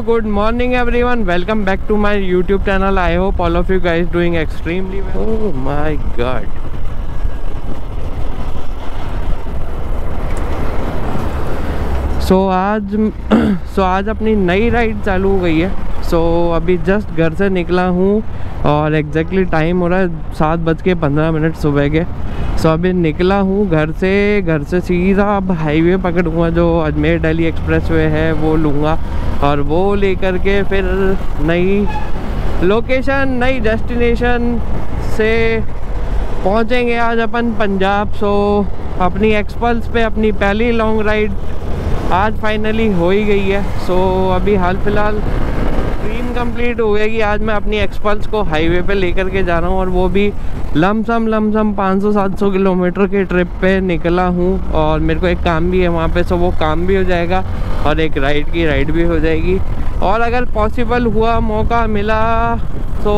So good morning everyone. Welcome back to my YouTube channel. I hope all of you guys doing extremely well. Oh my god. So so, आज सो so, आज अपनी नई ride चालू हो गई है सो so, अभी जस्ट घर से निकला हूँ और एग्जैक्टली टाइम हो रहा है सात बज के पंद्रह मिनट सुबह के सो so, अभी निकला हूँ घर से घर से सीधा अब हाईवे पकड़ूँगा जो अजमेर दिल्ली एक्सप्रेस वे है वो लूँगा और वो लेकर के फिर नई लोकेशन नई डेस्टिनेशन से पहुँचेंगे आज अपन पंजाब। सो अपनी एक्सपल्स पे अपनी पहली लॉन्ग राइड आज फाइनली हो ही गई है। सो अभी हाल फ़िलहाल ड्रीम कंप्लीट हो गया कि आज मैं अपनी एक्सपल्स को हाईवे पे लेकर के जा रहा हूँ और वो भी lump sum lump sum 500-700 kilometre के ट्रिप पे निकला हूँ और मेरे को एक काम भी है वहाँ पे सो वो काम भी हो जाएगा और एक राइड की राइड भी हो जाएगी। और अगर पॉसिबल हुआ, मौका मिला तो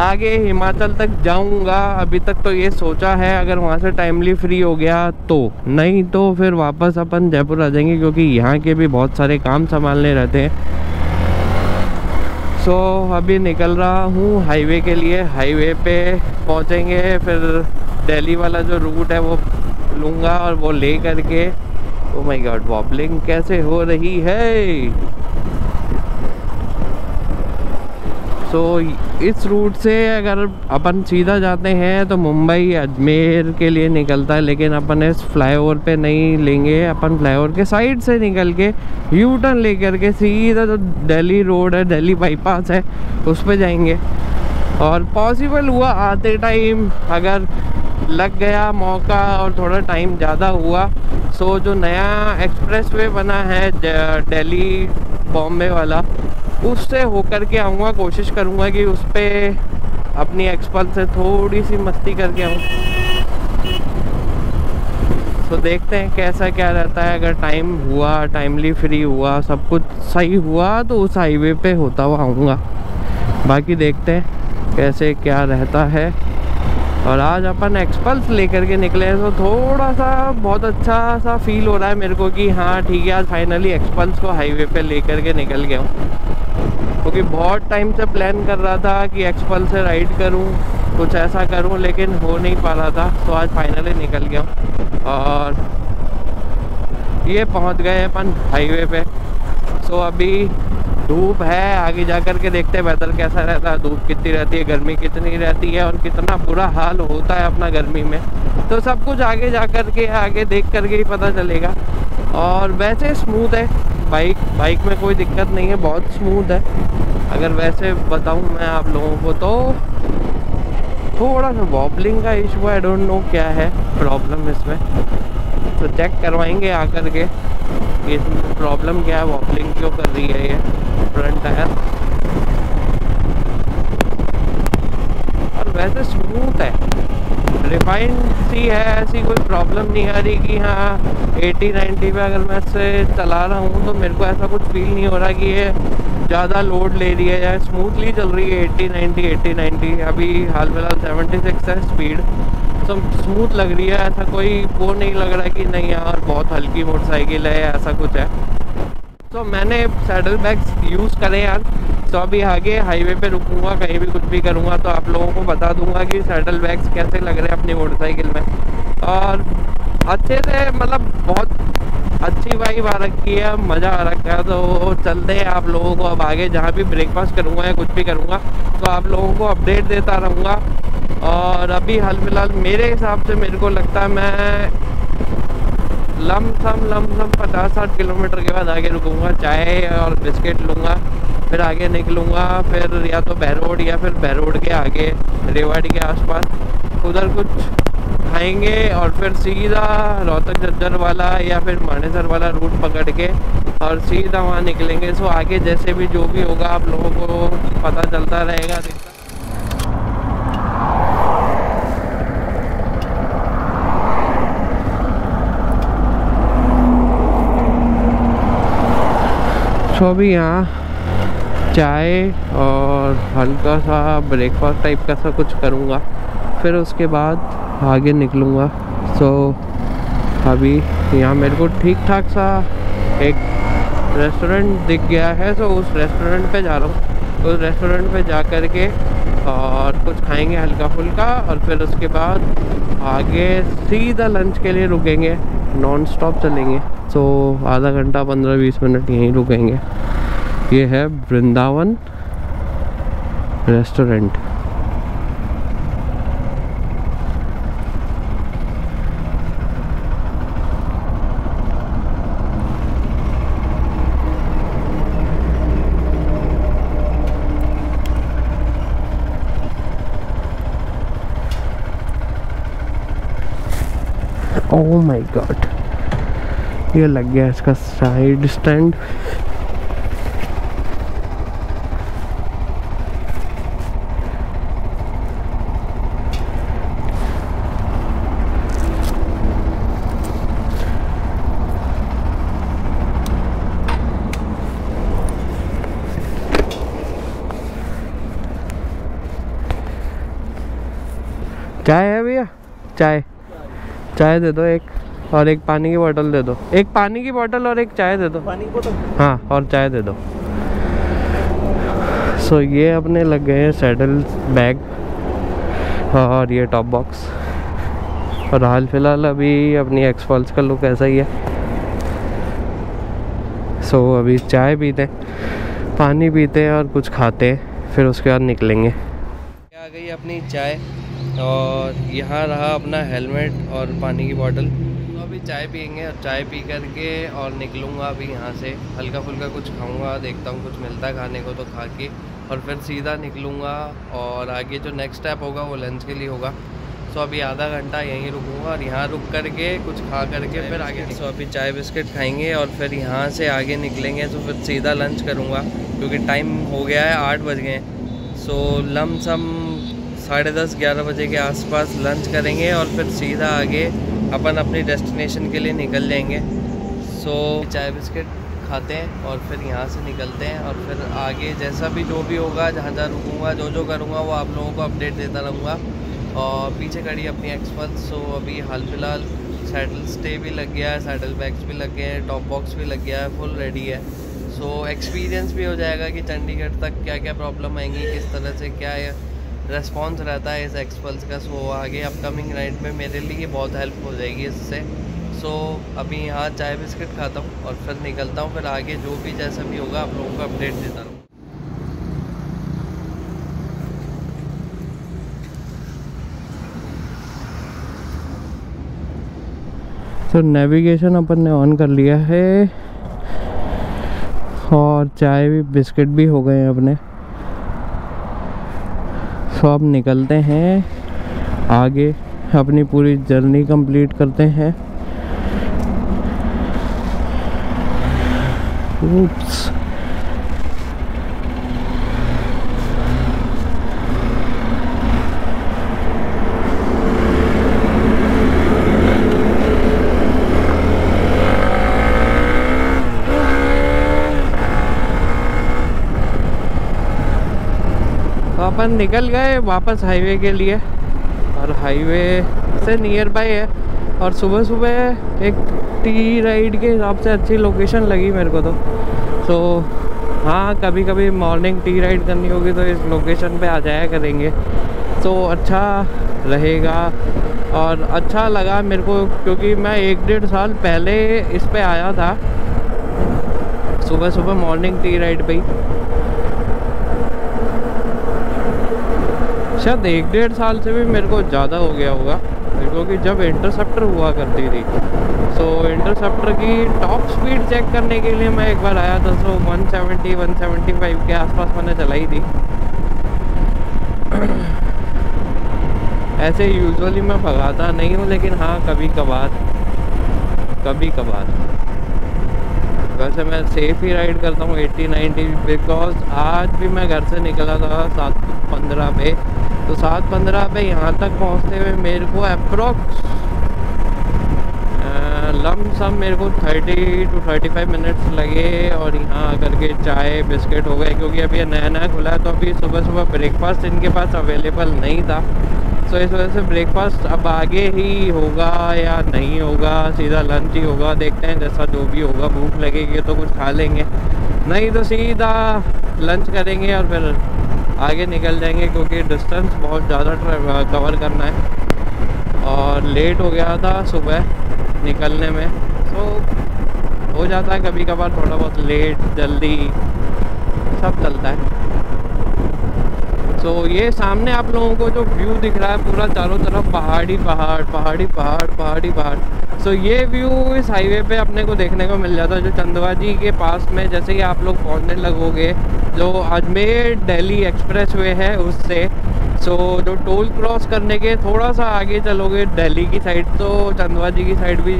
आगे हिमाचल तक जाऊँगा। अभी तक तो ये सोचा है, अगर वहाँ से टाइमली फ्री हो गया तो। नहीं तो फिर वापस अपन जयपुर आ जाएँगे, क्योंकि यहाँ के भी बहुत सारे काम संभालने रहते हैं। सो so, अभी निकल रहा हूँ हाईवे के लिए. हाईवे पे पहुँचेंगे फिर दिल्ली वाला जो रूट है वो लूँगा और वो ले करके ओ माय गॉड वॉबलिंग कैसे हो रही है? तो इस रूट से अगर अपन सीधा जाते हैं तो मुंबई, अजमेर के लिए निकलता है, लेकिन अपन इस फ्लाईओवर पे नहीं लेंगे। अपन फ्लाईओवर के साइड से निकल के यू टर्न लेकर के सीधा जो दिल्ली रोड है दिल्ली बाईपास है, उस पर जाएँगे। और पॉसिबल हुआ आते टाइम अगर लग गया मौका और थोड़ा टाइम ज़्यादा हुआ सो जो नया एक्सप्रेस वे बना है दिल्ली बॉम्बे वाला उससे होकर के आऊँगा, कोशिश करूँगा कि उस पर अपनी एक्सपल से थोड़ी सी मस्ती करके आऊँ। तो देखते हैं कैसा क्या रहता है। अगर टाइम हुआ टाइमली फ्री हुआ, सब कुछ सही हुआ तो उस हाईवे पे होता हुआ आऊँगा। बाकी देखते हैं कैसे क्या रहता है। और आज अपन एक्सपल्स लेकर के निकले हैं तो थोड़ा सा बहुत अच्छा सा फील हो रहा है मेरे को कि हाँ ठीक है, आज फाइनली एक्सपल्स को हाईवे पे लेकर के निकल गया हूँ। क्योंकि बहुत टाइम से प्लान कर रहा था कि एक्सपल से राइड करूँ, कुछ ऐसा करूँ, लेकिन हो नहीं पा रहा था। तो आज फाइनली निकल गया और ये पहुँच गए अपन हाईवे पे। सो अभी धूप है, आगे जा कर के देखते हैं वेदर कैसा रहता है। धूप कितनी रहती है, गर्मी कितनी रहती है और कितना बुरा हाल होता है अपना गर्मी में। तो सब कुछ आगे जा कर के, आगे देख करके ही पता चलेगा। और वैसे स्मूथ है। बाइक बाइक में कोई दिक्कत नहीं है, बहुत स्मूथ है। अगर वैसे बताऊँ मैं आप लोगों को तो थोड़ा सा वॉबलिंग का इशू आई डोंट नो क्या है प्रॉब्लम इसमें। तो चेक करवाएँगे आकर के इसमें प्रॉब्लम क्या है वॉबलिंग क्यों कर रही है ये फ्रंट टायर और वैसे स्मूथ है। रिफाइंड सी है, ऐसी कोई प्रॉब्लम नहीं आ रही कि हाँ 80 90 पे अगर मैं इससे चला रहा हूँ तो मेरे को ऐसा कुछ फील नहीं हो रहा कि ये ज़्यादा लोड ले रही है या स्मूथली चल रही है 80 90 80 90 अभी हाल फ़िलहाल 76 है स्पीड तो स्मूथ लग रही है, ऐसा कोई वो नहीं लग रहा कि नहीं यार, बहुत हल्की मोटरसाइकिल है, ऐसा कुछ है। तो मैंने सैडल बैग्स यूज़ करे यार। तो अभी आगे हाईवे पे रुकूँगा, कहीं भी कुछ भी करूँगा तो आप लोगों को बता दूँगा कि सैडल बैग्स कैसे लग रहे हैं अपनी मोटरसाइकिल में। और अच्छे से मतलब बहुत अच्छी वाइब आ रखी है, मज़ा आ रखा है। तो चलते हैं आप लोगों को अब आगे, जहाँ भी ब्रेकफास्ट करूँगा या कुछ भी करूँगा तो आप लोगों को अपडेट देता रहूँगा। और अभी हाल फ़िलहाल मेरे हिसाब से मेरे को लगता है मैं लम सम लम सम पचास साठ किलोमीटर के बाद आगे रुकूँगा, चाय और बिस्किट लूँगा, फिर आगे निकलूँगा, फिर या तो बहरोड या फिर बहरोड के आगे, रेवाड़ी के आसपास। उधर कुछ खाएँगे और फिर सीधा रोहतक जज्जर वाला या फिर मानेसर वाला रूट पकड़ के और सीधा वहाँ निकलेंगे। सो आगे जैसे भी जो भी होगा, आप लोगों को पता चलता रहेगा सो अभी यहाँ चाय और हल्का सा ब्रेकफास्ट टाइप का सा कुछ करूँगा। फिर उसके बाद आगे निकलूँगा। सो अभी यहाँ मेरे को ठीक ठाक सा एक रेस्टोरेंट दिख गया है। तो उस रेस्टोरेंट पे जा रहा हूँ। उस रेस्टोरेंट पे जा कर के और कुछ खाएँगे हल्का फुल्का और फिर उसके बाद आगे सीधा लंच के लिए रुकेंगे। नॉन स्टॉप चलेंगे। तो आधा घंटा, पंद्रह, बीस मिनट यहीं रुकेंगे। ये है Vrindavan restaurant. Oh my God ये लग गया इसका साइड स्टैंड चाय है भैया? चाय। चाय दे दो एक। और एक पानी की बोतल दे दो। एक पानी की बोतल और एक चाय दे दो। पानी की बोतल? हाँ और चाय दे दो। सो so, ये अपने लग गए हैं सैडल बैग और ये टॉप बॉक्स और हाल फ़िलहाल अभी अपनी एक्सपल्स का लुक ऐसा ही है। सो so, अभी चाय पीते हैं पानी पीते हैं और कुछ खाते हैं फिर उसके बाद निकलेंगे। आ गई अपनी चाय और यहाँ रहा अपना हेलमेट और पानी की बोतल तो अभी चाय पियेंगे और चाय पी करके और निकलूँगा अभी यहाँ से। हल्का फुल्का कुछ खाऊँगा देखता हूँ कुछ मिलता है खाने को तो खा के और फिर सीधा निकलूँगा और आगे जो नेक्स्ट स्टेप होगा वो लंच के लिए होगा। सो अभी आधा घंटा यहीं रुकूँगा और यहाँ रुक करके कुछ खा करके फिर आगे सो अभी चाय बिस्किट खाएँगे और फिर यहाँ से आगे निकलेंगे तो फिर सीधा लंच करूँगा। क्योंकि टाइम हो गया है आठ बज गए सो लम सम साढ़े दस, ग्यारह बजे के आसपास लंच करेंगे और फिर सीधा आगे अपन अपनी डेस्टिनेशन के लिए निकल जाएँगे। सो चाय बिस्किट खाते हैं और फिर यहाँ से निकलते हैं और फिर आगे जैसा भी जो भी होगा, जहाँ जहाँ रुकूँगा, जो जो करूँगा, वो आप लोगों को अपडेट देता रहूँगा। और पीछे खड़ी अपनी एक्सपर्ट सो अभी हाल फ़िलहाल सैडल स्टे भी लग गया है सैडल बैग्स भी लग गए हैं टॉप बॉक्स भी लग गया है फुल रेडी है। सो एक्सपीरियंस भी हो जाएगा कि चंडीगढ़ तक क्या क्या प्रॉब्लम आएँगी, किस तरह से क्या रेस्पॉन्स रहता है इस एक्सपल्स का सो आगे अपकमिंग राइड में मेरे लिए बहुत हेल्प हो जाएगी इससे। सो अभी यहाँ चाय बिस्किट खाता हूँ और फिर निकलता हूँ, फिर आगे जो भी जैसा भी होगा आप लोगों को अपडेट देता रहूँ। तो नेविगेशन अपन ने ऑन कर लिया है और चाय भी, बिस्किट भी हो गए हैं अपने। तो अब निकलते हैं आगे अपनी पूरी जर्नी कंप्लीट करते हैं Oops. अपन निकल गए वापस हाईवे के लिए। और हाईवे से नियर बाय है। और सुबह सुबह एक टी राइड के हिसाब से अच्छी लोकेशन लगी मेरे को तो। तो हाँ कभी कभी मॉर्निंग टी राइड करनी होगी तो इस लोकेशन पे आ जाया करेंगे। तो अच्छा रहेगा। और अच्छा लगा मेरे को क्योंकि मैं एक डेढ़ साल पहले इस पे आया था। सुबह सुबह मॉर्निंग टी राइड पे ही शायद एक डेढ़ साल से भी मेरे को ज़्यादा हो गया होगा क्योंकि जब इंटरसेप्टर हुआ करती थी सो so, इंटरसेप्टर की टॉप स्पीड चेक करने के लिए मैं एक बार आया था सो 170 175 के आसपास मैंने चलाई थी। ऐसे यूजुअली मैं भगाता नहीं हूँ लेकिन हाँ कभी कभार कभी कभार वैसे मैं सेफ़ ही राइड करता हूँ 80 90 बिकॉज़ आज भी मैं घर से निकला था सात पंद्रह पे तो सात पंद्रह पे यहाँ तक पहुँचते हुए मेरे को अप्रोक्स लम सम मेरे को thirty two thirty five minutes लगे और यहाँ आकर के चाय, बिस्किट हो गए क्योंकि अभी नया नया खुला है तो अभी सुबह सुबह ब्रेकफास्ट इनके पास अवेलेबल नहीं था। तो इस वजह से ब्रेकफास्ट अब आगे ही होगा या नहीं होगा, सीधा लंच ही होगा, देखते हैं जैसा जो भी होगा, भूख लगेगी तो कुछ खा लेंगे। नहीं तो सीधा लंच करेंगे और फिर आगे निकल जाएँगे क्योंकि डिस्टेंस बहुत ज़्यादा कवर करना है। और लेट हो गया था सुबह निकलने में। तो हो जाता है कभी कभार थोड़ा बहुत लेट जल्दी, सब चलता है। तो ये सामने आप लोगों को जो व्यू दिख रहा है पूरा चारों तरफ़ पहाड़ी, पहाड़ पहाड़ी पहाड़ पहाड़ी, पहाड़। सो ये व्यू इस हाईवे पे अपने को देखने को मिल जाता है, जो चंदवा जी के पास में जैसे ही आप लोग पहुँचने लगोगे, जो अजमेर दिल्ली एक्सप्रेस वे है उससे। सो जो टोल क्रॉस करने के थोड़ा सा आगे चलोगे दिल्ली की साइड तो चंदवा जी की साइड भी।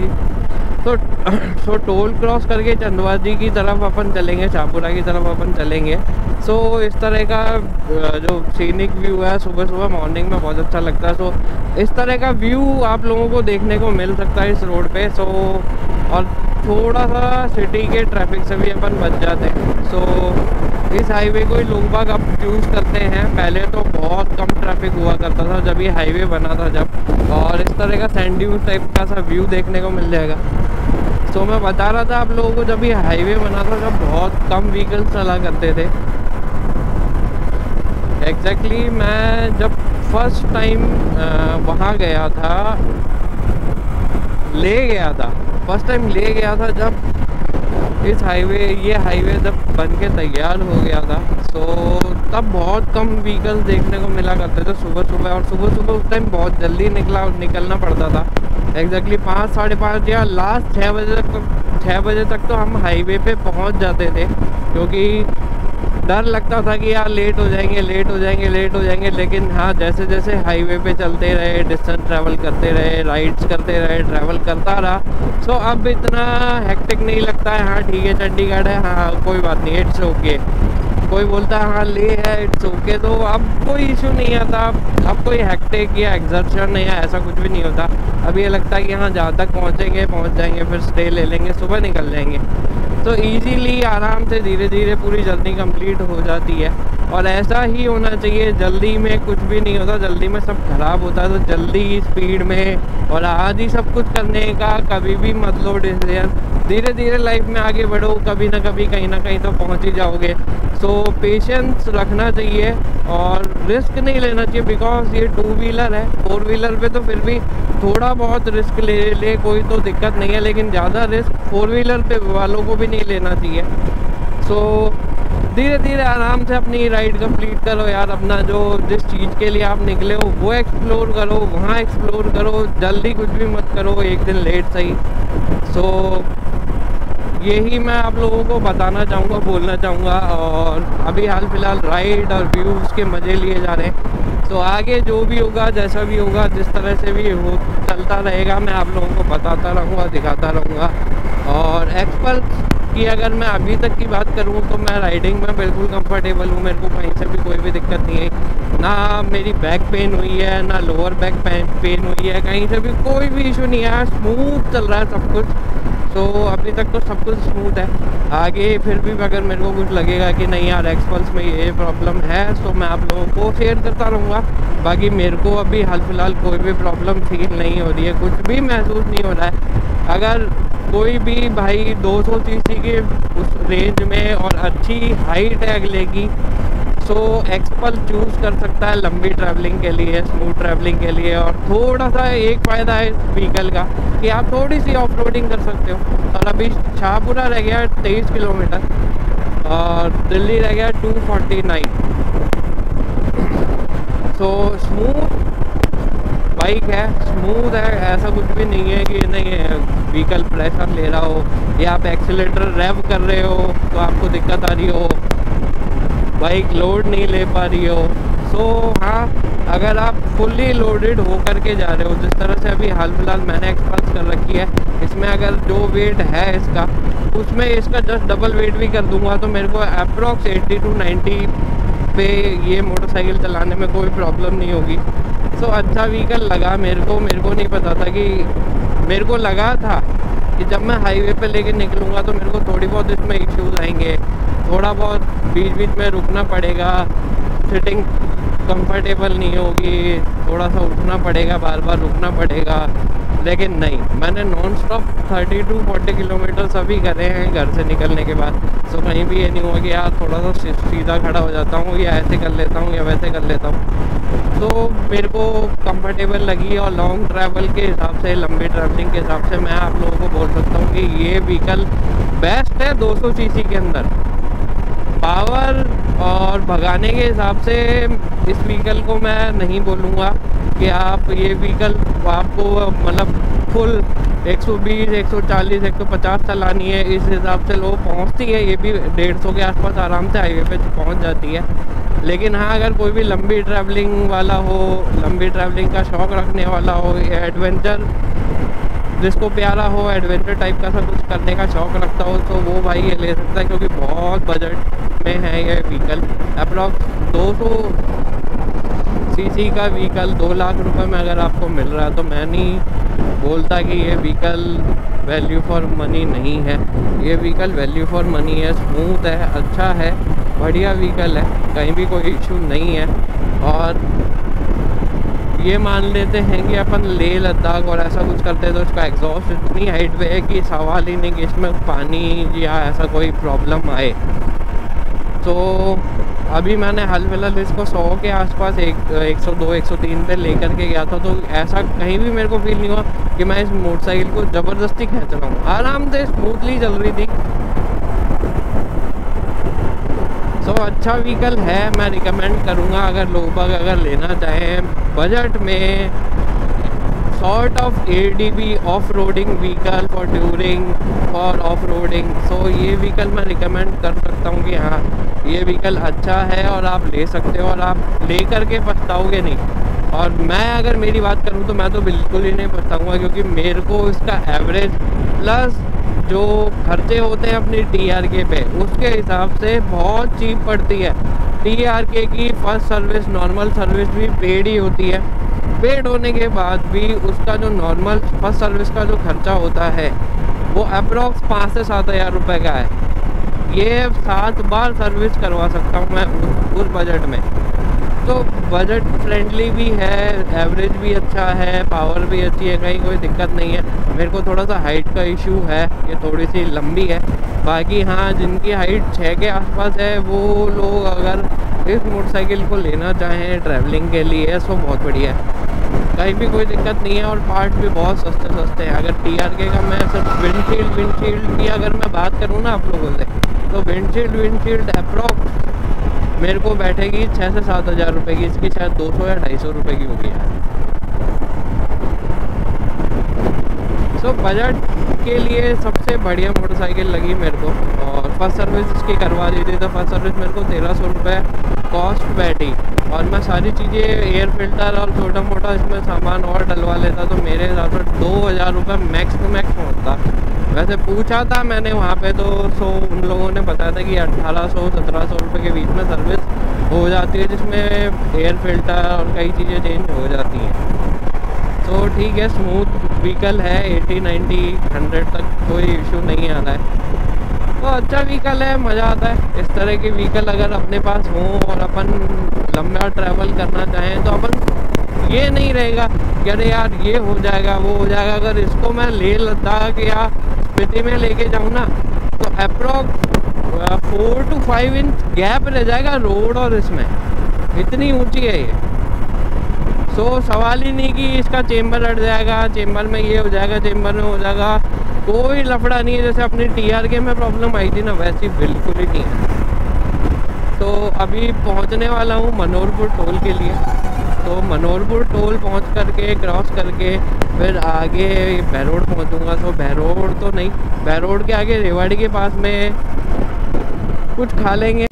तो सो टोल क्रॉस करके चंदवाजी की तरफ़ अपन चलेंगे शाहपुरा की तरफ़ अपन चलेंगे। सो so, इस तरह का जो सीनिक व्यू है सुबह सुबह मॉर्निंग में बहुत अच्छा लगता है। सो so, इस तरह का व्यू आप लोगों को देखने को मिल सकता है इस रोड पे। सो so, और थोड़ा सा सिटी के ट्रैफ़िक से भी अपन बच जाते हैं। सो so, इस हाईवे को ही लोग बाग अब यूज़ करते हैं। पहले तो बहुत कम ट्रैफ़िक हुआ करता था जब ये हाईवे बना था जब। और इस तरह का सैंड्यून टाइप का सा व्यू देखने को मिल जाएगा। तो मैं बता रहा था आप लोगों को जब ये हाईवे बना था जब बहुत कम व्हीकल्स चला करते थे। एग्जैक्टली exactly, मैं जब फ़र्स्ट टाइम वहाँ गया था ले गया था। फ़र्स्ट टाइम ले गया था जब इस हाईवे ये हाईवे जब बन के तैयार हो गया था सो तब बहुत कम व्हीकल्स देखने को मिला करते थे सुबह सुबह और सुबह सुबह उस टाइम बहुत जल्दी निकला निकलना पड़ता था। एग्जैक्टली पाँच, साढ़े पाँच या लास्ट छः बजे तक तो छः बजे तक तो हम हाईवे पे पहुँच जाते थे, क्योंकि डर लगता था कि यार लेट हो जाएँगे लेट हो जाएँगे लेट हो जाएँगे, लेकिन हाँ जैसे जैसे हाईवे पे चलते रहे डिस्टेंस ट्रैवल करते रहे राइड्स करते रहे ट्रैवल करता रहा सो अब इतना हैक्टिक नहीं लगता है। हाँ ठीक है, चंडीगढ़ है हाँ कोई बात नहीं इट्स ओके कोई बोलता है हाँ ले है इट्स ओके तो अब कोई इशू नहीं आता। अब कोई हैक्टिक या एग्जर्शन या ऐसा कुछ भी नहीं होता। अब ये लगता है कि हाँ जहाँ तक पहुँचेंगे, पहुँच जाएँगे, फिर स्टे ले लेंगे, सुबह निकल जाएँगे। तो इजीली आराम से धीरे धीरे पूरी जल्दी कंप्लीट हो जाती है। और ऐसा ही होना चाहिए, जल्दी में कुछ भी नहीं होता, जल्दी में सब खराब होता है तो जल्दी स्पीड में और आज ही सब कुछ करने का कभी भी मतलब डिसीज़न धीरे धीरे लाइफ में आगे बढ़ो कभी ना कभी कहीं ना कहीं तो पहुँच ही जाओगे। सो पेशेंस रखना चाहिए और रिस्क नहीं लेना चाहिए बिकॉज़ ये टू व्हीलर है। फोर व्हीलर पे तो फिर भी थोड़ा बहुत रिस्क ले ले कोई तो दिक्कत नहीं है लेकिन ज़्यादा रिस्क फोर व्हीलर पे वालों को भी नहीं लेना चाहिए। सो धीरे धीरे आराम से अपनी राइड कंप्लीट करो यार अपना जो जिस चीज़ के लिए आप निकले हो वो एक्सप्लोर करो वहाँ एक्सप्लोर करो जल्दी कुछ भी मत करो एक दिन लेट सही। सो so, यही मैं आप लोगों को बताना चाहूँगा, बोलना चाहूँगा और अभी हाल फ़िलहाल राइड और व्यूज़ के मज़े लिए जा रहे हैं। तो आगे जो भी होगा, जैसा भी होगा, जिस तरह से भी हो, चलता रहेगा, मैं आप लोगों को बताता रहूँगा, दिखाता रहूँगा। और एक्सपल्स की अगर मैं अभी तक की बात करूँ तो मैं राइडिंग में बिल्कुल कंफर्टेबल हूँ, मेरे को कहीं से भी कोई भी दिक्कत नहीं है। ना मेरी बैक पेन हुई है, ना लोअर बैक पेन हुई है, कहीं से भी कोई भी इशू नहीं है स्मूथ चल रहा है सब कुछ। तो अभी तक तो सब कुछ स्मूथ है। आगे फिर भी अगर मेरे को कुछ लगेगा कि नहीं यार एक्सपल्स में ये प्रॉब्लम है तो मैं आप लोगों को शेयर करता रहूँगा। बाकी मेरे को अभी हाल फ़िलहाल कोई भी प्रॉब्लम फील नहीं हो रही है, कुछ भी महसूस नहीं हो रहा है। अगर कोई भी भाई 200 सीसी के उस रेंज में और अच्छी हाई टैग लेगी सो एक्सपल चूज़ कर सकता है लंबी ट्रैवलिंग के लिए स्मूथ ट्रैवलिंग के लिए और थोड़ा सा एक फ़ायदा है व्हीकल का कि आप थोड़ी सी ऑफ़ कर सकते हो। और अभी शाहपुरा रह गया तेईस किलोमीटर और दिल्ली रह गया two forty nine so smooth bike है स्मूथ है, ऐसा कुछ भी नहीं है कि नहीं है। व्हीकल प्रेशर ले रहा हो या आप एक्सीटर रेव कर रहे हो तो आपको दिक्कत आ रही हो। बाइक लोड नहीं ले पा रही हो। सो हाँ अगर आप फुल्ली लोडेड हो करके जा रहे हो जिस तरह से अभी हाल फ़िलहाल मैंने एक्सपल्स कर रखी है इसमें अगर जो वेट है इसका उसमें इसका जस्ट डबल वेट भी कर दूँगा तो मेरे को अप्रोक्स 80 टू 90 पे ये मोटरसाइकिल चलाने में कोई प्रॉब्लम नहीं होगी। सो so, अच्छा व्हीकल लगा मेरे को मेरे को नहीं पता था कि मेरे को लगा था कि जब मैं हाईवे पे लेके निकलूँगा तो मेरे को थोड़ी बहुत इसमें इश्यूज़ आएँगे। थोड़ा बहुत बीच बीच में रुकना पड़ेगा। सिटिंग कंफर्टेबल नहीं होगी। थोड़ा सा उठना पड़ेगा बार बार रुकना पड़ेगा। लेकिन नहीं, मैंने non stop thirty two forty kilometre सभी करे हैं घर से निकलने के बाद। सो कहीं भी ये नहीं हुआ कि यार थोड़ा सा सीधा खड़ा हो जाता हूँ, या ऐसे कर लेता हूँ, या वैसे कर लेता हूँ। तो मेरे को कंफर्टेबल लगी और लॉन्ग ट्रैवल के हिसाब से, लंबी ट्रैवलिंग के हिसाब से मैं आप लोगों को बोल सकता हूँ कि ये व्हीकल बेस्ट है 200 सीसी के अंदर। पावर और भगाने के हिसाब से इस व्हीकल को मैं नहीं बोलूँगा कि आप ये व्हीकल आपको मतलब फुल 120, 140, 150 चलानी है। इस हिसाब से लोग पहुँचती है ये भी 150 के आसपास आराम से हाईवे पे पहुँच जाती है। लेकिन हाँ अगर कोई भी लंबी ट्रैवलिंग वाला हो लंबी ट्रैवलिंग का शौक़ रखने वाला हो या एडवेंचर जिसको प्यारा हो एडवेंचर टाइप का सा कुछ करने का शौक़ रखता हो तो वो भाई ये ले सकता है क्योंकि बहुत बजट में है ये व्हीकल अप्रॉक्स दो सौ सीसी का व्हीकल दो लाख रुपए में अगर आपको मिल रहा है तो मैं नहीं बोलता कि ये व्हीकल वैल्यू फॉर मनी नहीं है। ये व्हीकल वैल्यू फॉर मनी है स्मूथ है अच्छा है, बढ़िया व्हीकल है, कहीं भी कोई इशू नहीं है। और ये मान लेते हैं कि अपन ले, लद्दाख और ऐसा कुछ करते हैं तो उसका एग्जॉस्ट इतनी हाइट पे है कि सवाल ही नहीं कि इसमें पानी या ऐसा कोई प्रॉब्लम आए। तो अभी मैंने हाल फ़िलहाल इसको 100 के आसपास एक 102 103 पे लेकर के गया था तो ऐसा कहीं भी मेरे को फील नहीं हुआ कि मैं इस मोटरसाइकिल को ज़बरदस्ती खींच रहा हूँ। आराम से स्मूथली चल रही थी। सो so, अच्छा व्हीकल है मैं रिकमेंड करूँगा अगर लोग अगर लेना चाहें। बजट में sort of A D B off roading vehicle for touring for off roading so ये व्हीकल मैं रिकमेंड कर सकता हूँ कि हाँ ये व्हीकल अच्छा है और आप ले सकते हो और आप ले करके पछताओगे नहीं। और मैं अगर मेरी बात करूँ तो मैं तो बिल्कुल ही नहीं पछताऊँगा क्योंकि मेरे को इसका एवरेज प्लस जो खर्चे होते हैं अपनी टी आर के पे, उसके हिसाब से बहुत चीप पड़ती है। टी आर के की फ़र्स्ट सर्विस नॉर्मल सर्विस भी पेड ही होती है। पेड होने के बाद भी उसका जो नॉर्मल फ़र्स्ट सर्विस का जो खर्चा होता है, वो अप्रोक्स पाँच से सात हज़ार रुपये का है। ये सात बार सर्विस करवा सकता हूँ मैं उस बजट में। तो बजट फ्रेंडली भी है एवरेज भी अच्छा है पावर भी अच्छी है, कहीं कोई दिक्कत नहीं है। मेरे को थोड़ा सा हाइट का इशू है, ये थोड़ी सी लंबी है। बाकी हाँ जिनकी हाइट छः के आसपास है, वो लोग अगर इस मोटरसाइकिल को लेना चाहें ट्रैवलिंग के लिए सो बहुत बढ़िया है। कहीं भी कोई दिक्कत नहीं है और पार्ट भी बहुत सस्ते सस्ते हैं। अगर टी आर के का मैं सिर्फ़ विंडशील्ड विंडशील्ड की अगर मैं बात करूँ ना आप लोगों से तो विंडशील्ड विंडशील्ड अप्रोक्स मेरे को बैठेगी छः से सात हज़ार रुपये की, इसकी शायद दो सौ या ढाई सौ रुपये की होगी। यार सो बजट के लिए सबसे बढ़िया मोटरसाइकिल लगी मेरे को, और फ़र्स्ट सर्विस इसकी करवा दी थी। तो फ़र्स्ट सर्विस मेरे को तेरह सौ रुपये कॉस्ट बैठी। और मैं सारी चीज़ें एयर फ़िल्टर और छोटा मोटा इसमें सामान और डलवा लेता। तो मेरे हिसाब से दो हज़ार रुपये मैक्स टू मैक्स पहुँचता वैसे पूछा था मैंने वहाँ पे तो सो उन लोगों ने बताया था कि अट्ठारह सौ, सत्रह सौ रुपये के बीच में सर्विस हो जाती है, जिसमें एयर फ़िल्टर और कई चीज़ें चेंज हो जाती हैं। तो ठीक है स्मूथ व्हीकल है एटी नाइन्टी हंड्रेड तक कोई इशू नहीं आ रहा है। तो अच्छा व्हीकल है, मज़ा आता है। इस तरह के व्हीकल अगर अपने पास हों और अपन लंबा ट्रैवल करना चाहें तो अपन ये नहीं रहेगा कि अरे यार, ये हो जाएगा, वो हो जाएगा। अगर इसको मैं ले लद्दाख या स्पीति में लेके जाऊँ ना तो approx four two five inch gap रह जाएगा रोड और इसमें। इतनी ऊँची है ये। सो so, सवाल ही नहीं कि इसका चेम्बर हट जाएगा चेम्बर में ये हो जाएगा चेम्बर में हो जाएगा। कोई लफड़ा नहीं है जैसे अपनी टी आर के में प्रॉब्लम आई थी ना वैसी बिल्कुल ही नहीं है। तो अभी पहुँचने वाला हूँ मनोहरपुर टोल के लिए। तो मनोहरपुर टोल पहुँच करके क्रॉस करके फिर आगे बहरोड पहुंचूँगा। तो बहरोड तो नहीं बहरोड के आगे रेवाड़ी के पास में कुछ खा लेंगे।